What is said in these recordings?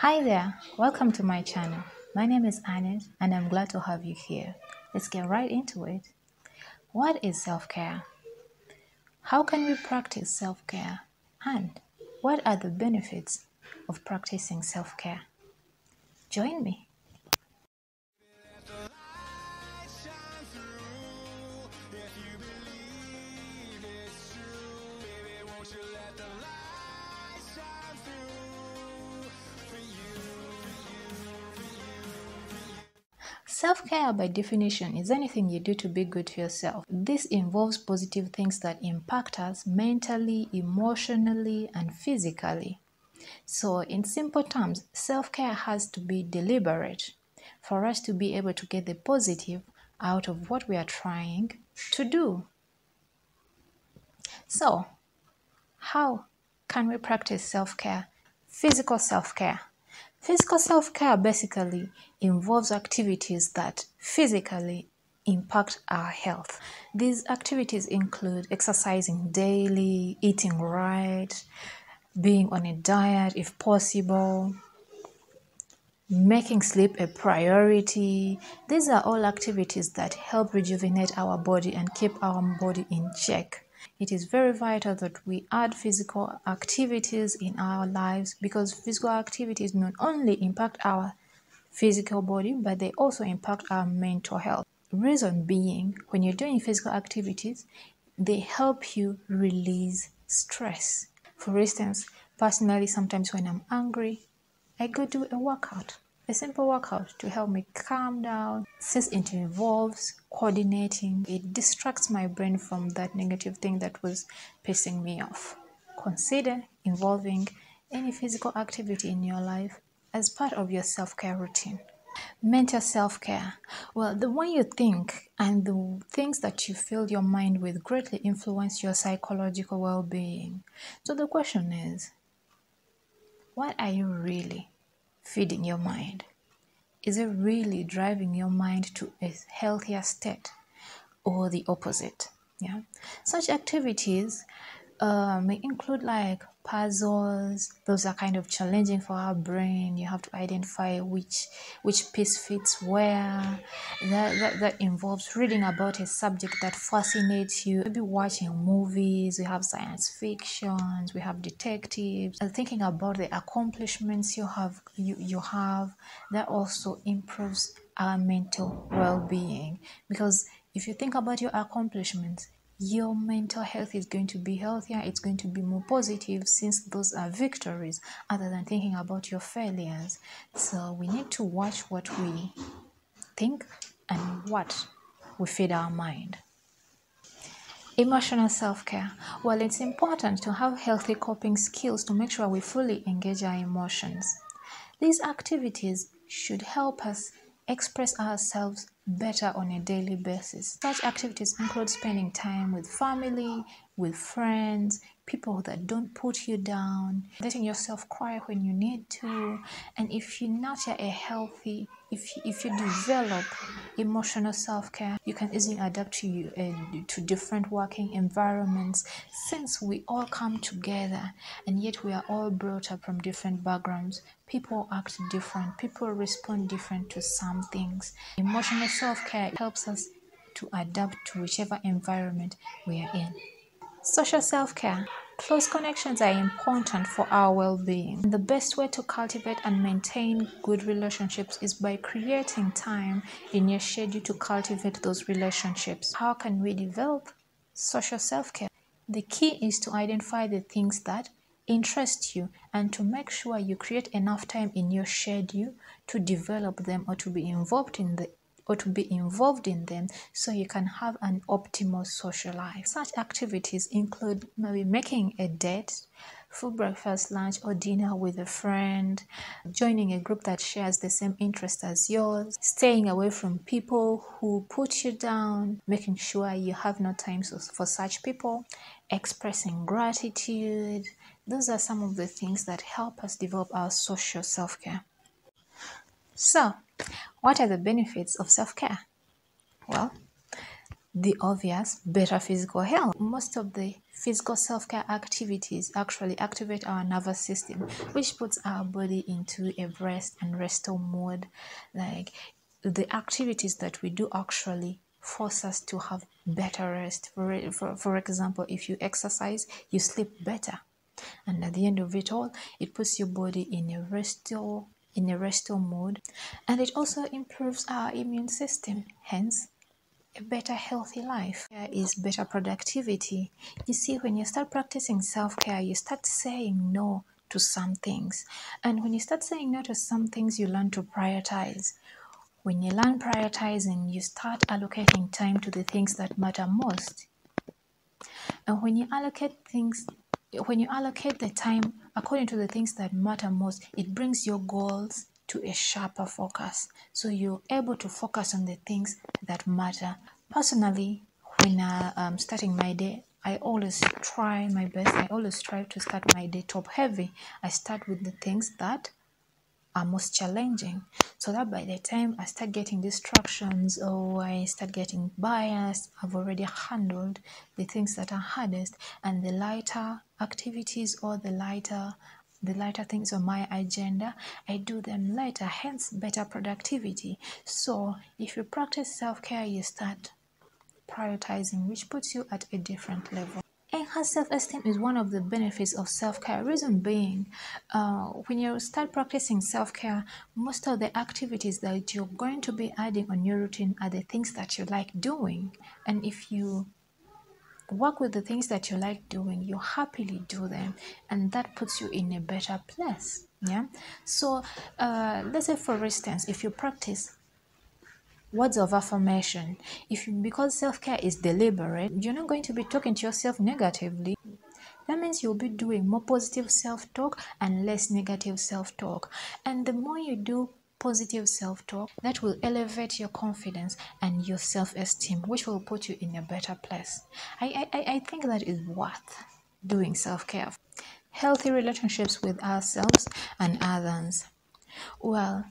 Hi there, welcome to my channel. My name is Annette and I'm glad to have you here. Let's get right into it. What is self care? How can we practice self care? And what are the benefits of practicing self care? Join me. Self care, by definition, is anything you do to be good to yourself. This involves positive things that impact us mentally, emotionally, and physically. So, in simple terms, self care has to be deliberate for us to be able to get the positive out of what we are trying to do. So, how can we practice self care? Physical self care. Physical self care basically involves activities that physically impact our health. These activities include exercising daily, eating right, being on a diet if possible, making sleep a priority. These are all activities that help rejuvenate our body and keep our body in check. It is very vital that we add physical activities in our lives because physical activities not only impact our physical body but they also impact our mental health. Reason being, when you're doing physical activities, they help you release stress. For instance, personally, sometimes when I'm angry, I go do a workout a simple workout to help me calm down. Since it involves coordinating, it distracts my brain from that negative thing that was pissing me off. Consider involving any physical activity in your life as part of your self care routine. Mental self care. Well, the way you think and the things that you fill your mind with greatly influence your psychological well being. So the question is what are you really feeding your mind? Is it really driving your mind to a healthier state or the opposite? Yeah. Such activities uh, may include like puzzles. Those are kind of challenging for our brain. You have to identify which which piece fits where. That, that, that involves reading about a subject that fascinates you. Maybe watching movies. We have science fictions. We have detectives. And thinking about the accomplishments you have you, you have that also improves our mental well-being. Because if you think about your accomplishments your mental health is going to be healthier, it's going to be more positive since those are victories other than thinking about your failures. So we need to watch what we think and what we feed our mind. Emotional self care. Well, it's important to have healthy coping skills to make sure we fully engage our emotions. These activities should help us express ourselves better on a daily basis. Such activities include spending time with family, with friends, people that don't put you down, letting yourself cry when you need to. And if you nurture a healthy, if you, if you develop emotional self-care, you can easily adapt to you to different working environments. Since we all come together, and yet we are all brought up from different backgrounds, people act different. People respond different to some things. Emotional self-care helps us to adapt to whichever environment we are in. Social self care. Close connections are important for our well being. And the best way to cultivate and maintain good relationships is by creating time in your schedule to cultivate those relationships. How can we develop social self care? The key is to identify the things that interest you and to make sure you create enough time in your schedule to develop them or to be involved in the or to be involved in them so you can have an optimal social life. Such activities include maybe making a date, full breakfast, lunch, or dinner with a friend, joining a group that shares the same interest as yours, staying away from people who put you down, making sure you have no time for such people, expressing gratitude. Those are some of the things that help us develop our social self care. So, what are the benefits of self care? Well, the obvious better physical health. Most of the physical self care activities actually activate our nervous system, which puts our body into a rest and restore mode. Like the activities that we do actually force us to have better rest. For, for, for example, if you exercise, you sleep better. And at the end of it all, it puts your body in a restore in a restore mode and it also improves our immune system hence a better healthy life. Is better productivity. You see when you start practicing self-care you start saying no to some things. And when you start saying no to some things you learn to prioritize. When you learn prioritizing you start allocating time to the things that matter most. And when you allocate things when you allocate the time according to the things that matter most it brings your goals to a sharper focus. So you're able to focus on the things that matter. Personally, when I'm um, starting my day, I always try my best. I always try to start my day top heavy. I start with the things that are most challenging so that by the time I start getting distractions or I start getting biased, I've already handled the things that are hardest and the lighter activities or the lighter the lighter things on my agenda, I do them later, hence better productivity. So, if you practice self care, you start prioritizing, which puts you at a different level. Enhanced self esteem is one of the benefits of self care. Reason being, uh, when you start practicing self care, most of the activities that you're going to be adding on your routine are the things that you like doing. And if you work with the things that you like doing you happily do them and that puts you in a better place yeah? So uh, let's say for instance if you practice words of affirmation if you, because self-care is deliberate you're not going to be talking to yourself negatively. That means you'll be doing more positive self-talk and less negative self-talk. And the more you do positive self talk that will elevate your confidence and your self esteem, which will put you in a better place. I, I, I think that is worth doing self care. Healthy relationships with ourselves and others. Well,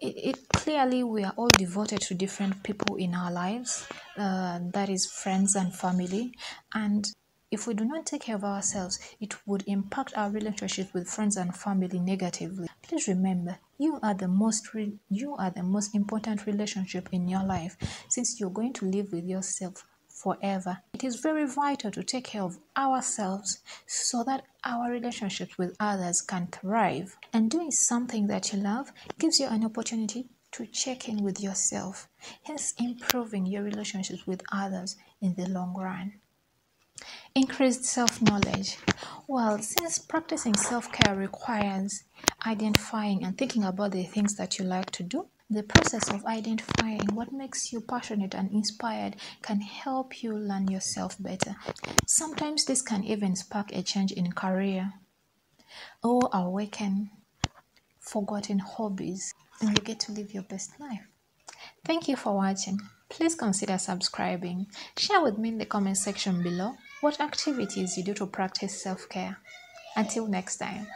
it, it, clearly we are all devoted to different people in our lives uh, that is friends and family and if we do not take care of ourselves, it would impact our relationship with friends and family negatively. Please remember, you are the most re- you are the most important relationship in your life since you're going to live with yourself forever. It is very vital to take care of ourselves so that our relationships with others can thrive. And doing something that you love gives you an opportunity to check in with yourself, hence improving your relationships with others in the long run. Increased self knowledge. Well, since practicing self care requires identifying and thinking about the things that you like to do, the process of identifying what makes you passionate and inspired can help you learn yourself better. Sometimes this can even spark a change in career or awaken forgotten hobbies, and you get to live your best life. Thank you for watching. Please consider subscribing. Share with me in the comment section below what activities you do to practice self care. Until next time.